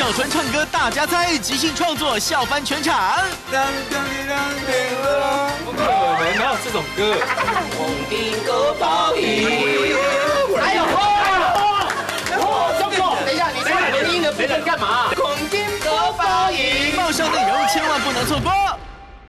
小船唱歌大家猜，即兴创作笑翻全场。当当当当！不可能，没有这种歌？红顶哥包衣。还有，哇，等一下，你这个低部分干嘛？红包，爆笑内容千万不能错过。